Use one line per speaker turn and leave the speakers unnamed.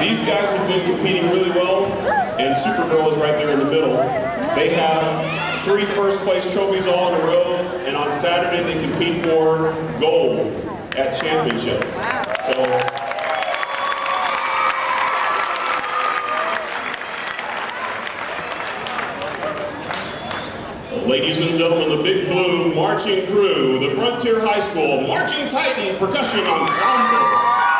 These guys have been competing really well, and Supergirl is right there in the middle. They have three first place trophies all in a row, and on Saturday they compete for gold at championships. So Ladies and gentlemen, the Big Blue Marching Crew, the Frontier High School Marching Titan Percussion Ensemble.